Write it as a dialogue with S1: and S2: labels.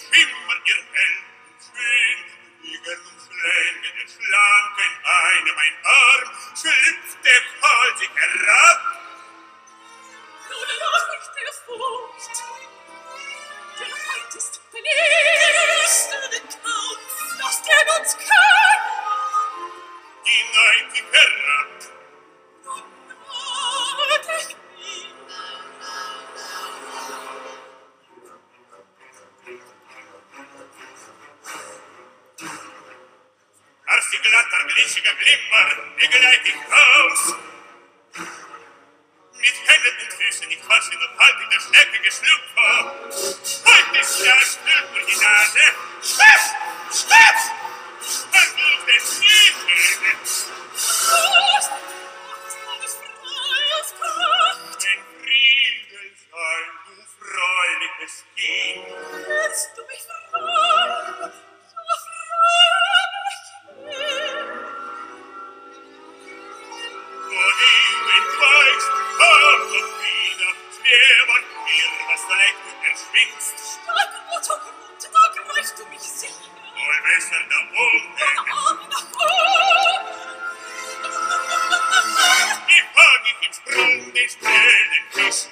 S1: Schimmer ihr hellen Schwing, Flieger und Flängen in Flanken, eine mein Arm, der faltig herab.
S2: Nun lass mich der Furcht, der Feind ist vernichtende Kampf, dass der uns kann.
S1: табличка Глиммар и Гляйтингхаус. Mit Händen und Füßen die Quatschen und halt in der schleppige Schlüpfer. Heute ist der Stück durch die Nase. Schwipp! Schwipp! Versuch es nie
S2: geben. Prost! Alles
S1: Friede sei, du freuliches Kind.
S2: Lass du mich verraten?
S1: Ich frage, ich sprung, ich stelle dich.